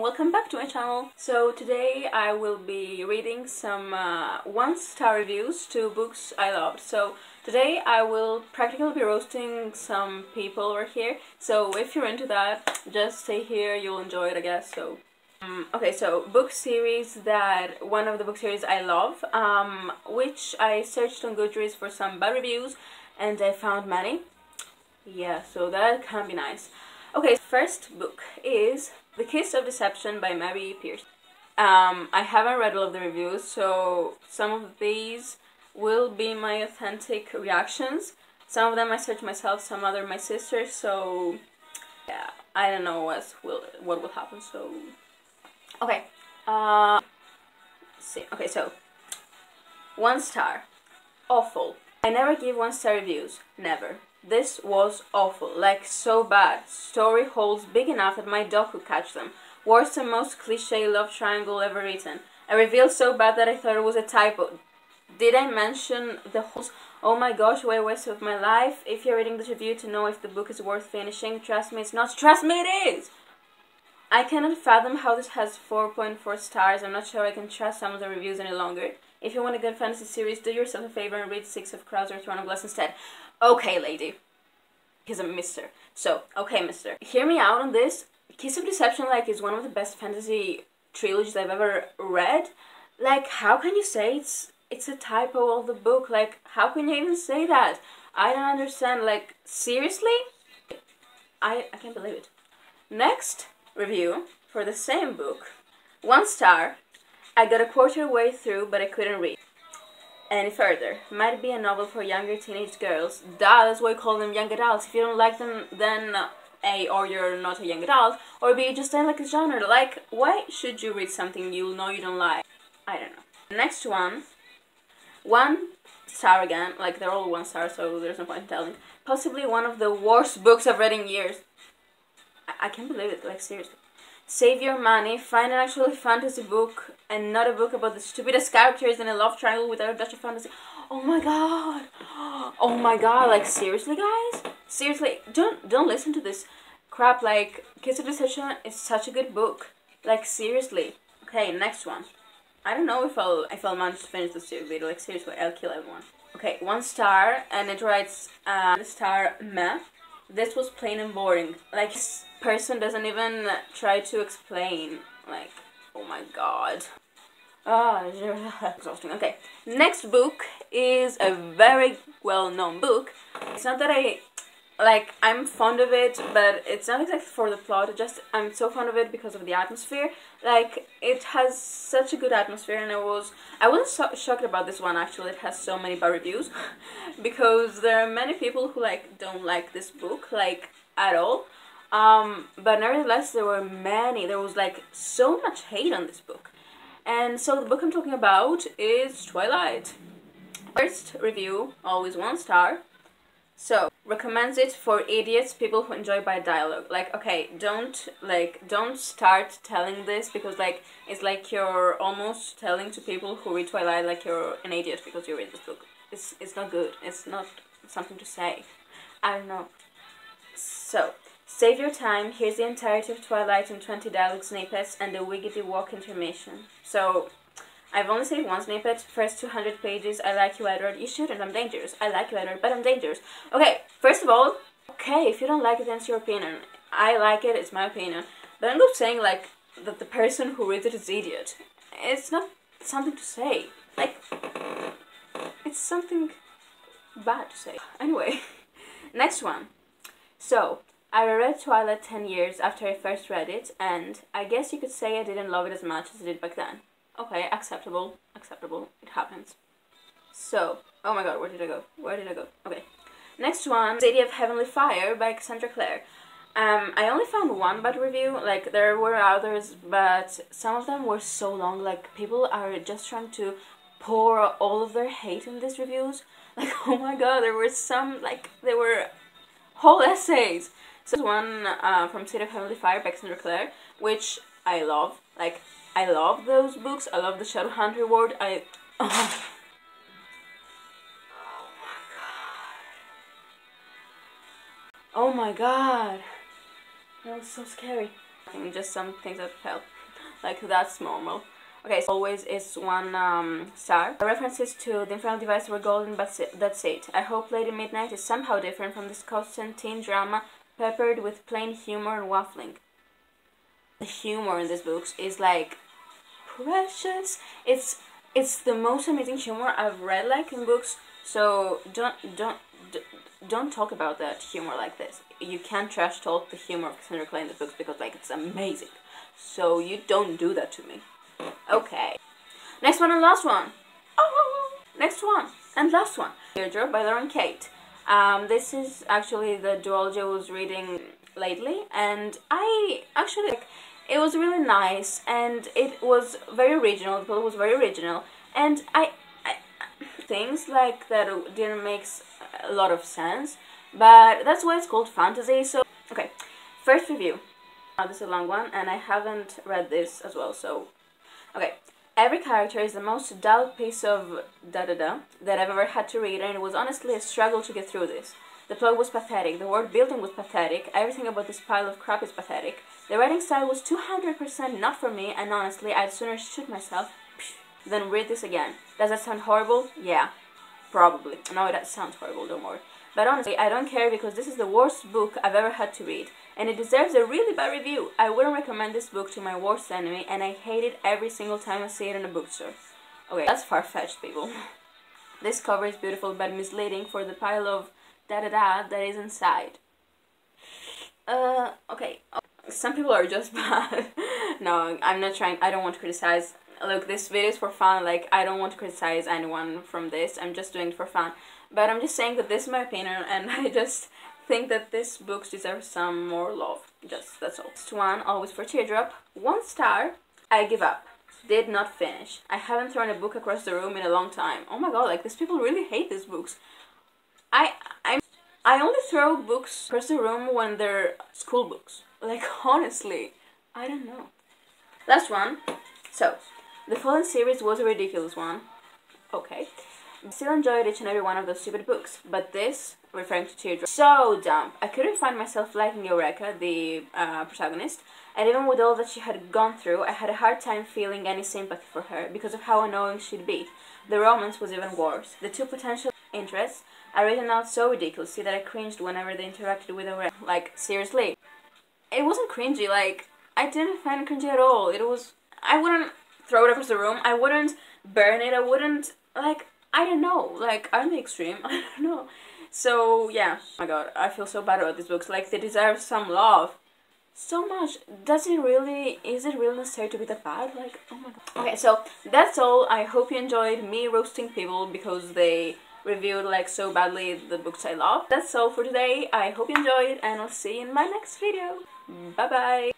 welcome back to my channel. So today I will be reading some uh, one star reviews to books I loved. So today I will practically be roasting some people over here. So if you're into that, just stay here, you'll enjoy it I guess. So um, okay, so book series that one of the book series I love, um, which I searched on Goodreads for some bad reviews and I found many. Yeah, so that can be nice. Okay, first book is The Kiss of Deception by Mary Pearson. Um, I haven't read all of the reviews, so some of these will be my authentic reactions. Some of them I searched myself, some other my sister, so yeah, I don't know what will what will happen. So okay, uh, see. Okay, so one star, awful. I never give one star reviews, never. This was awful, like so bad. Story holes big enough that my dog could catch them. Worst and most cliche love triangle ever written. A reveal so bad that I thought it was a typo. Did I mention the holes? Oh my gosh, a waste of my life. If you're reading this review to know if the book is worth finishing, trust me it's not. Trust me it is! I cannot fathom how this has 4.4 stars. I'm not sure I can trust some of the reviews any longer. If you want a good fantasy series, do yourself a favor and read Six of Crows or Throne of Glass instead. Okay, lady. He's a mister. So, okay, mister. Hear me out on this. Kiss of Deception, like, is one of the best fantasy trilogies I've ever read. Like, how can you say it's it's a typo of the book? Like, how can you even say that? I don't understand. Like, seriously? I, I can't believe it. Next review for the same book. One star. I got a quarter way through, but I couldn't read any further. Might be a novel for younger teenage girls. Duh, that's why we call them young adults. If you don't like them, then A, or you're not a young adult, or B, just don't like the genre. Like, why should you read something you know you don't like? I don't know. Next one. One star again. Like, they're all one star, so there's no point in telling. Possibly one of the worst books I've read in years. I, I can't believe it, like, seriously. Save your money, find an actually fantasy book and not a book about the stupidest characters in a love triangle without a of fantasy. Oh my god. Oh my god, like seriously guys? Seriously, don't don't listen to this crap like Kiss of Deception is such a good book. Like seriously. Okay, next one. I don't know if I'll if I'll manage to finish this video. Like seriously, I'll kill everyone. Okay, one star and it writes uh, the star meh. This was plain and boring. Like this person doesn't even try to explain. Like, oh my god. Ah, exhausting. Okay, next book is a very well-known book. It's not that I like I'm fond of it, but it's not exactly for the plot. just I'm so fond of it because of the atmosphere. Like it has such a good atmosphere, and I was I wasn't so shocked about this one actually. It has so many bad reviews because there are many people who like don't like this book like at all. Um, but nevertheless, there were many. There was like so much hate on this book. And so the book I'm talking about is Twilight. First review, always one star. So, recommends it for idiots, people who enjoy by dialogue. Like, okay, don't, like, don't start telling this because, like, it's like you're almost telling to people who read Twilight like you're an idiot because you read this book. It's, it's not good. It's not something to say. I don't know. So, Save your time, here's the entirety of Twilight in 20 dialogue snippets and a wiggity walk intermission. So, I've only saved one snippet, first 200 pages, I like you Edward, you shouldn't, I'm dangerous. I like you Edward, but I'm dangerous. Okay, first of all, okay, if you don't like it, that's your opinion. I like it, it's my opinion. But I'm not saying, like, that the person who reads it is idiot. It's not something to say. Like, it's something bad to say. Anyway, next one. So, I read Twilight 10 years after I first read it, and I guess you could say I didn't love it as much as I did back then. Okay, acceptable, acceptable, it happens. So, oh my god, where did I go? Where did I go? Okay. Next one, City of Heavenly Fire by Cassandra Clare. Um, I only found one bad review, like there were others, but some of them were so long, like people are just trying to pour all of their hate in these reviews. Like, oh my god, there were some, like, there were whole essays so this one uh, from City of Heavenly Fire by Cassandra Clare, which I love. Like, I love those books. I love the Shadowhunter Ward. I... Oh. My god Oh my god. That was so scary. just some things that help. Like that's normal. Okay, so always is one um, star. References to the Infernal Device were golden, but that's it. I hope Lady Midnight is somehow different from this constant teen drama peppered with plain humor and waffling. The humor in these books is like precious. It's it's the most amazing humor I've read like in books. So don't don't don't talk about that humor like this. You can't trash talk the humor of Cassandra Clare in the books because like it's amazing. So you don't do that to me. Okay. Next one and last one. Oh, next one and last one. Teardrop by Lauren Kate. Um, this is actually the duology I was reading lately, and I actually like. It was really nice, and it was very original. The plot was very original, and I, I things like that didn't make a lot of sense, but that's why it's called fantasy. So okay, first review. Uh, this is a long one, and I haven't read this as well, so Okay, every character is the most dull piece of da-da-da that I've ever had to read, and it was honestly a struggle to get through this. The plot was pathetic, the world building was pathetic, everything about this pile of crap is pathetic. The writing style was 200% not for me, and honestly, I'd sooner shoot myself than read this again. Does that sound horrible? Yeah, probably. No, that sounds horrible, don't worry. But honestly, I don't care because this is the worst book I've ever had to read, and it deserves a really bad review. I wouldn't recommend this book to my worst enemy, and I hate it every single time I see it in a bookstore. Okay, that's far-fetched, people. this cover is beautiful but misleading for the pile of da-da-da that is inside. Uh, okay. Some people are just bad. no, I'm not trying, I don't want to criticize. Look, this video is for fun, like, I don't want to criticize anyone from this, I'm just doing it for fun. But I'm just saying that this is my opinion and I just think that this book deserves some more love. Just, that's all. Next one, Always for Teardrop. One star, I give up. Did not finish. I haven't thrown a book across the room in a long time. Oh my god, like these people really hate these books. I, I, only throw books across the room when they're school books. Like honestly, I don't know. Last one. So, the Fallen series was a ridiculous one. Okay. I still enjoyed each and every one of those stupid books, but this, referring to Teardrop, so dumb. I couldn't find myself liking Eureka, the uh, protagonist, and even with all that she had gone through, I had a hard time feeling any sympathy for her because of how annoying she'd be. The romance was even worse. The two potential interests are written out so ridiculously that I cringed whenever they interacted with Eureka. Like, seriously. It wasn't cringy, like, I didn't find it cringy at all. It was... I wouldn't throw it across the room. I wouldn't burn it. I wouldn't... Like, I don't know. Like, I'm the extreme. I don't know. So, yeah. Oh my god, I feel so bad about these books. Like, they deserve some love. So much. Does it really, is it really necessary to be that bad? Like, oh my god. Okay, so that's all. I hope you enjoyed me roasting people because they reviewed like so badly the books I love. That's all for today. I hope you enjoyed and I'll see you in my next video. Bye bye.